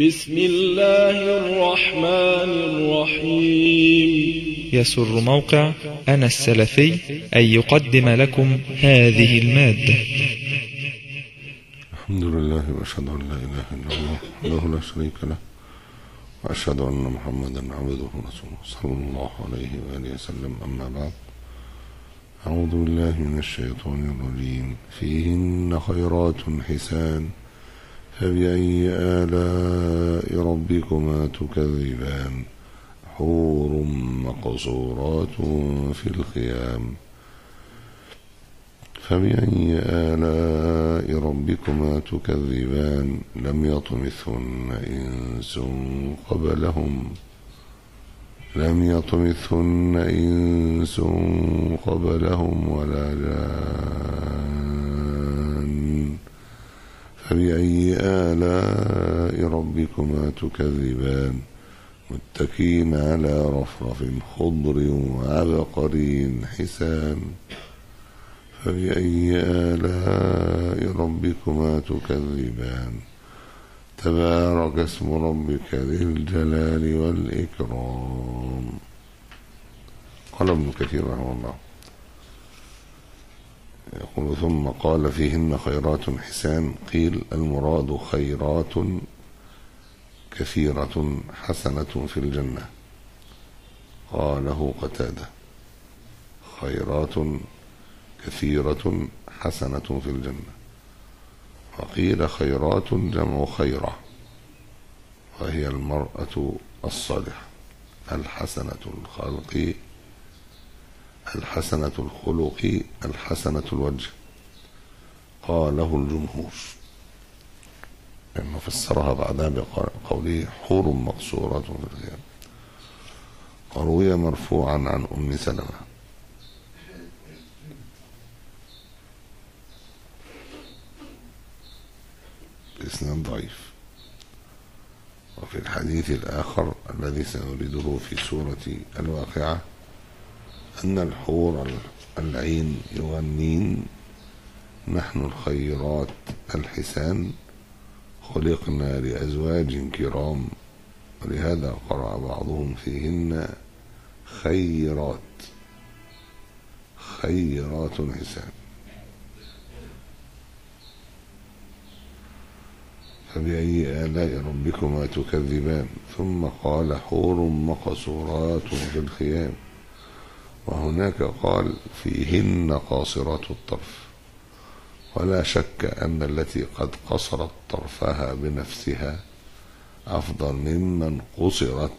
بسم الله الرحمن الرحيم. يسر موقع أنا السلفي أن يقدم لكم هذه المادة. الحمد لله وأشهد أن لا إله إلا الله وحده لا شريك له وأشهد أن محمدا عبده ورسوله صلى الله عليه وآله وسلم. أما بعد أعوذ بالله من الشيطان الرجيم. فيهن خيرات حسان. فبأي آلاء ربكما تكذبان؟ حور مقصورات في الخيام. فبأي آلاء ربكما تكذبان؟ لم يطمثهن إنس قبلهم. لم يطمثهن إنس قبلهم ولا جان فبأي آلاء ربكما تكذبان؟ متكين على رفرف خضر وعبقري حسان. فبأي آلاء ربكما تكذبان؟ تبارك اسم ربك ذي الجلال والإكرام. قال ابن كثير رحمه الله. يقول ثم قال فيهن خيرات حسان. قيل المراد خيرات كثيرة حسنة في الجنة. قاله قتادة خيرات كثيرة حسنة في الجنة. وقيل خيرات جمع خيرة وهي المرأة الصالحة الحسنة الخلق الحسنة الخلق الحسنة الوجه. قاله الجمهور. لأنه فسرها بعدها بقوله حور مقصورات في الخيام. وروي مرفوعا عن أم سلمة. بإسناد ضعيف. وفي الحديث الآخر الذي سنريده في سورة الواقعة أن الحور العين يغنين. نحن الخيرات الحسان. خلقنا لأزواج كرام. ولهذا قرأ بعضهم فيهن خيرات. خيرات حسان فبأي آلاء ربكما تكذبان؟ ثم قال حور مقصورات في الخيام. وهناك قال فيهن قاصرات الطرف. ولا شك أن التي قد قصرت طرفها بنفسها أفضل ممن قصرت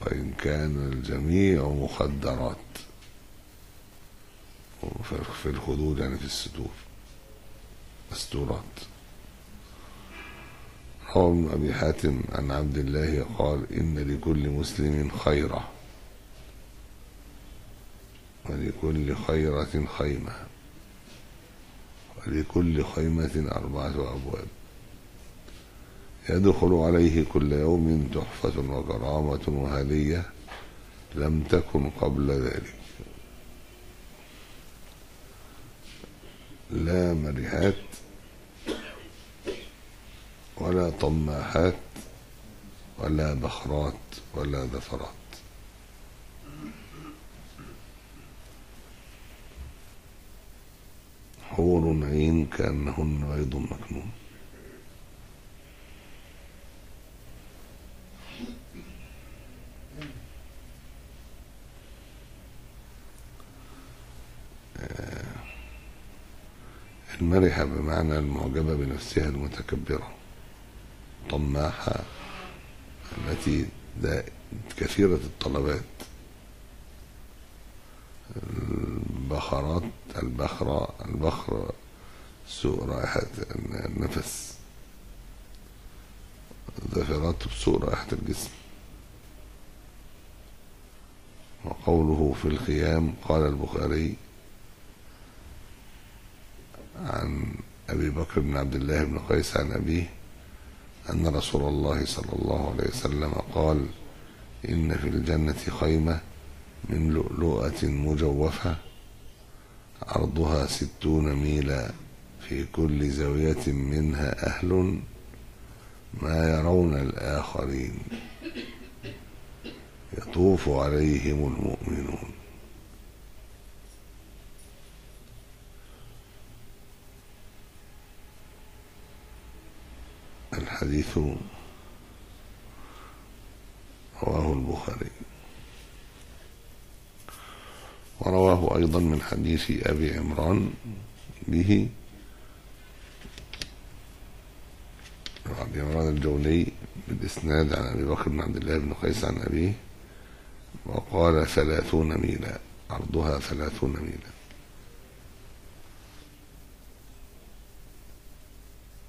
وإن كان الجميع مخدرات. في الخدود يعني في الستور مستورات. روى ابن أبي حاتم عن عبد الله قال إن لكل مسلم خيرة. ولكل خيرة خيمة. ولكل خيمة أربعة أبواب. يدخل عليه كل يوم تحفة وكرامة وهدية لم تكن قبل ذلك. لا مرحات ولا طماحات ولا بخرات ولا ذفرات حور عين كأنهن بيض مكنون. المرحة بمعنى المعجبة بنفسها المتكبرة. طماحة التي كثيرة الطلبات. البخرات البخرة البخر سوء رائحة النفس. ذفرات بسوء رائحة الجسم. وقوله في الخيام قال البخاري عن أبي بكر بن عبد الله بن قيس عن أبيه أن رسول الله صلى الله عليه وسلم قال إن في الجنة خيمة من لؤلؤة مجوفة. عرضها ستون ميلا في كل زاوية منها أهل ما يرون الآخرين. يطوف عليهم المؤمنون. الحديث رواه البخاري. ورواه أيضا من حديث أبي عمران به. أبي عمران الجولي بالإسناد عن أبي بكر بن عبد الله بن قيس عن أبيه وقال ثلاثون ميلا عرضها ثلاثون ميلا.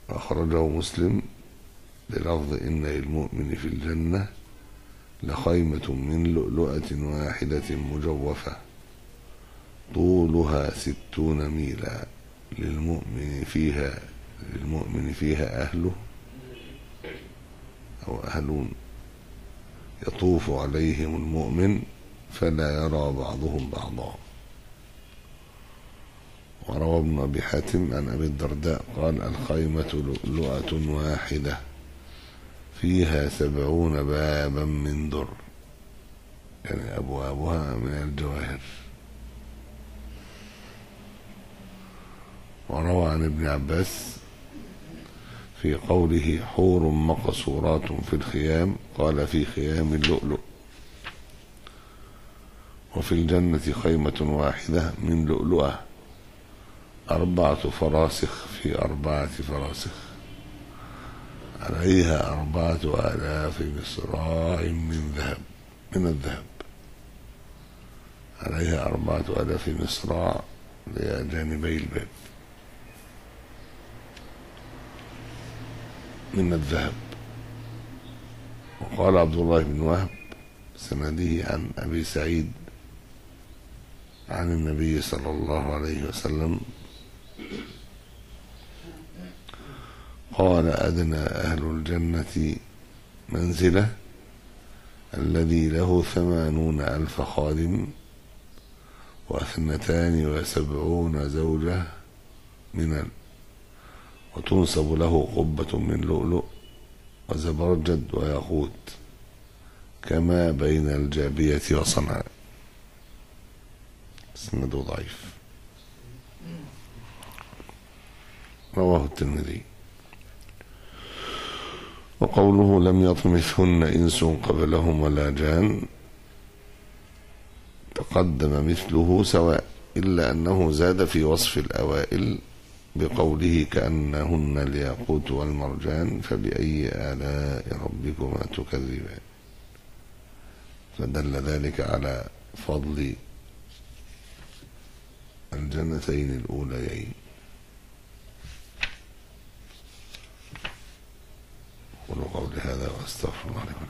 أخرجه مسلم بلفظ إن للمؤمن في الجنة لخيمة من لؤلؤة واحدة مجوفة. طولها ستون ميلا للمؤمن فيها للمؤمن فيها أهله أو أهلون يطوف عليهم المؤمن فلا يرى بعضهم بعضا. وروى ابن أبي حاتم عن أبي الدرداء قال الخيمة لؤلؤة واحدة فيها سبعون بابا من در. يعني أبوابها من الجواهر. وروى عن ابن عباس في قوله حور مقصورات في الخيام قال في خيام اللؤلؤ. وفي الجنة خيمة واحدة من لؤلؤة. أربعة فراسخ في أربعة فراسخ. عليها أربعة آلاف مصراع من ذهب من الذهب. عليها أربعة آلاف مصراع لجانبي الباب من الذهب وقال عبد الله بن وهب سنده عن أبي سعيد عن النبي صلى الله عليه وسلم قال أدنى أهل الجنة منزلة الذي له ثمانون ألف خادم واثنتان وسبعون زوجة من. وتنصب له قبة من لؤلؤ وزبرجد وياقوت كما بين الجابية وصنعاء سنده ضعيف. رواه الترمذي. وقوله لم يطمثهن إنس قبلهم ولا جان تقدم مثله سواء إلا أنه زاد في وصف الأوائل بقوله كأنهن الياقوت والمرجان فبأي آلاء ربكما تكذبان. فدل ذلك على فضل الجنتين الأوليين قولوا قولي هذا وأستغفر الله لكم